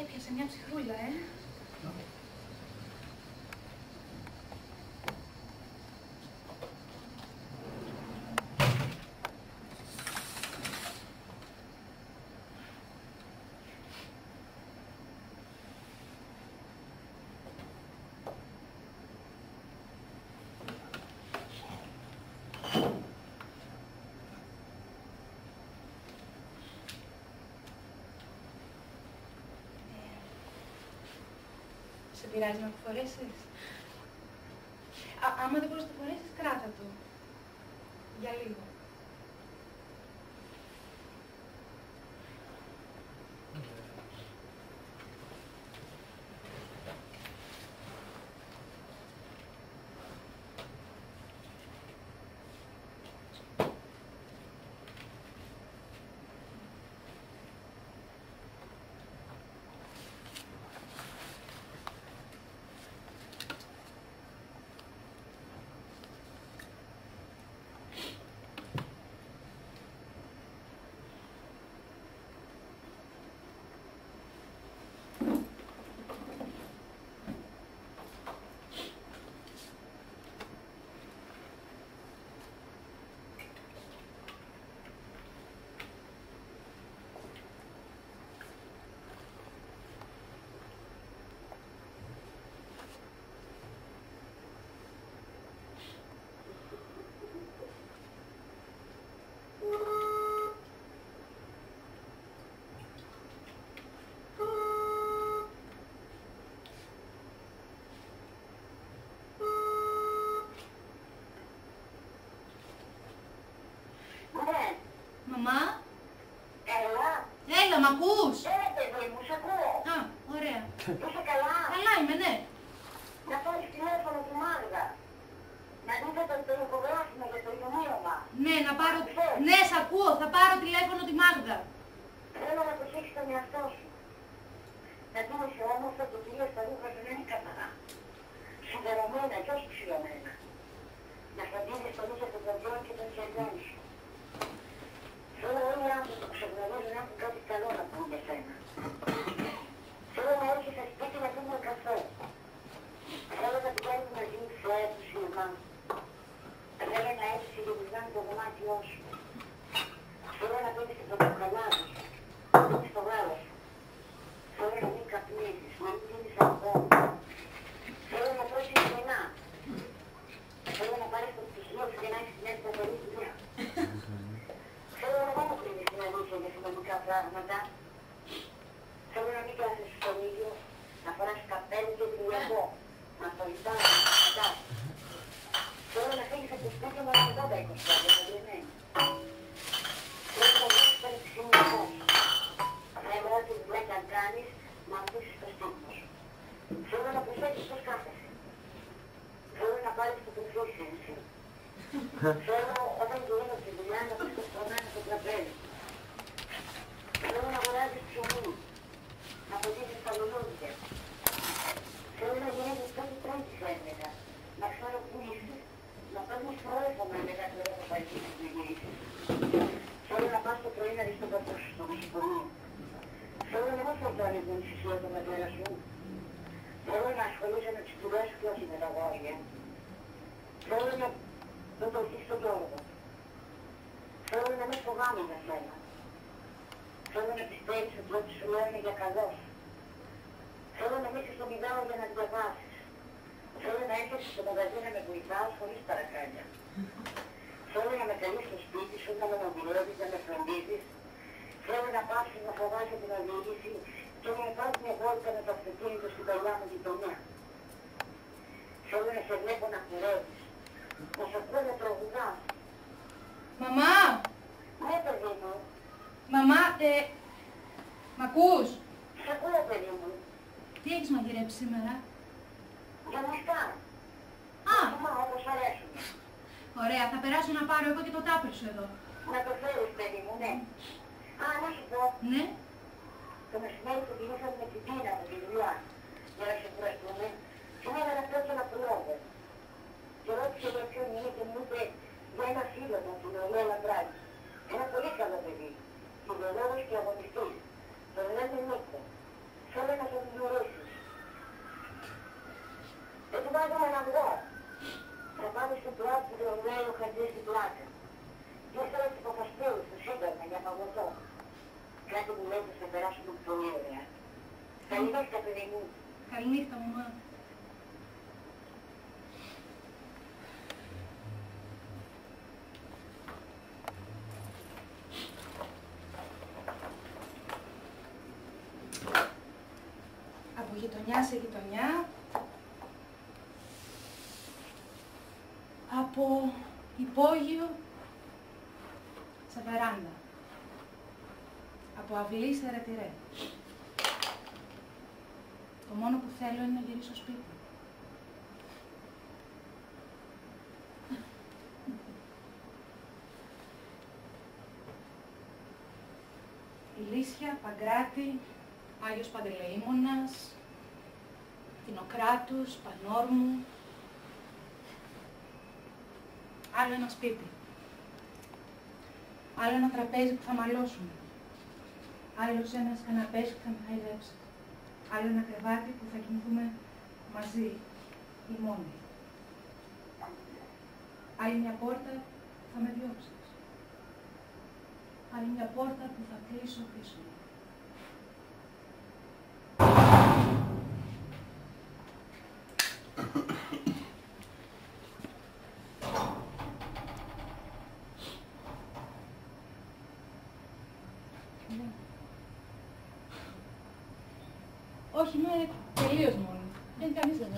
Έπιασε μια ψυχρούλα, ε. Σε πειράζει να το φορέσεις. Α, άμα δεν μπορείς να το φορέσεις, κράτα το. Για λίγο. Ναι, Μαμά, καλά. Έλα, μ' ακούς; Ε, παιδί μου, σ' ακούω. Α, ωραία. Είσαι καλά. Καλά είμαι, ναι. Να πάρεις τηλέφωνο του Μάγδα. Να δείτε το το υπογράφημα για το ημίωμα. Ναι, να πάρω... Ναι, σ' ακούω, θα πάρω τηλέφωνο τη Μάγδα. Θέλω να προσέξεις τον εαυτό σου. Να δούμε σε όμορφα το κυρίως τα ρούχα σου να είναι καθαρά. Σιδερωμένα και όχι ψηλωμένα. Να φροντίζεις τον ίσο των παιδιών και των χεριών σου. Θέλω όλοι οι άνθρωποι που ξεγνωρίζουν να έχουν κάτι καλό να πούν για σένα. Θέλω να έρθεις στο σπίτι να πίνουμε καφέ. Θέλω να πηγαίνεις μαζί μου φλέα του σινεμά. Θέλω να έχεις συγκεκριμένα το δωμάτιό σου. Θέλω να πίνεις το πορτοκαλάδι σου. Να πίνεις το γάλα σου. Θέλω να μην καπνίζεις, να μην πίνεις αλκοόλ. Θέλω να τρώσεις κοινά. Θέλω να πάρεις το πτυχίο σου και να έχεις μια καθαρή δουλειά. Θέλω να μην κρίνεις την αλήθεια για σημαντικά πράγματα. Θέλω να μην κάθεσαι στον ήλιο, να φοράς καπέλο και δουλειαγό. Να φαγητάς, να φαγητάς. Θέλω να φύγεις από το σπίτι με ένα 80 εικοσιάδια, παντρεμένη. Θέλω να βγεις παρεξηγητικός. Θέλω ό,τι δουλειά και αν κάνεις, να αφήσεις το σπίτι σου. Θέλω να προσέξεις πώς κάθεσαι. Θέλω να πάρεις το παιδί σου εσύ. Θέλω όταν γίνω στη δουλειά να πεις το στρωμένο στο τραπέζι. Θέλω να αγοράζεις ψωμί. Να ποτίζεις τα λουλούδια. Θέλω να γίνεις πρώτη τρίτη έλεγα. Να ξέρω που είσαι. Να παίρνεις πρόεδρο μετά το έχω παρκήσει να γυρίσεις. Θέλω να πας το πρωί να δεις τον πατέρα σου στο νοσοκομείο. Θέλω να μην φορτώνεις την ησυχία του πατέρα σου. Θέλω να ασχολείσαι με τις δουλειές σου και όχι με τα γόρια. Θέλω να δεν το έχεις στον τόπο. Θέλω να μην φοβάμαι για σένα. Θέλω να πιστεύεις ότι ό,τι σου λένε για καλό σου. Θέλω να μην είσαι στο μηδάο για να διαβάσεις. Θέλω να έρχεσαι στο μαγαζί να με βοηθάς χωρίς παρακάλια. Θέλω να με καλείς στο σπίτι σου, να με μαγειρεύεις, να με φροντίζεις. Θέλω να πας να φοβάσαι την οδήγηση και να υπάρχει μια βόλτα με το αυτοκίνητο στην παλιά μου γειτονιά. Θέλω να σε βλέπω να κουρεύεις. Να σε ακούω να τραγουδάς. Μαμά, Ναι, παιδί μου. μαμά, ε, μ' ακούς; Σε ακούω, παιδί μου. Τι έχεις μαγειρέψει σήμερα; Για μουσκά. Α, Μα όπως αρέσουν. ωραία, θα περάσω να πάρω εγώ και το τάπερ σου εδώ. Να το φέρεις, παιδί μου, ναι. Α, να σου πω. Ναι, Το μεσημέρι που κινήσαμε με την πείνα με τη δουλειά για να σε κουραστούμε. Και μου έβαλα πρώτα ένα πουλόβερ. Και ρώτησε για ποιον είναι και μου είπε για ένα φίλο μου, την Ολέα Λαμπράκη. Ένα πολύ καλό παιδί. Φιλολόγος και αγωνιστής. Τον λένε Νίκο. Θέλω Καληνύχτα, μαμά. Από γειτονιά σε γειτονιά. Από υπόγειο σε βεράντα. Από αυλή σε ρετυρέ. Το μόνο που θέλω είναι να γυρίσω σπίτι. Ηλίσια, Παγκράτη, Άγιος Παντελεήμονας, Τινοκράτους, Πανόρμου. Άλλο ένα σπίτι. Άλλο ένα τραπέζι που θα μαλώσουμε. Άλλος ένας καναπές που θα με χαϊδέψει. Άλλο ένα κρεβάτι που θα κοιμηθούμε μαζί ή μόνοι. Άλλη μια πόρτα που θα με διώξεις. Άλλη μια πόρτα που θα κλείσω πίσω μου. Όχι, είμαι τελείως μόνη. Δεν κανείς δεν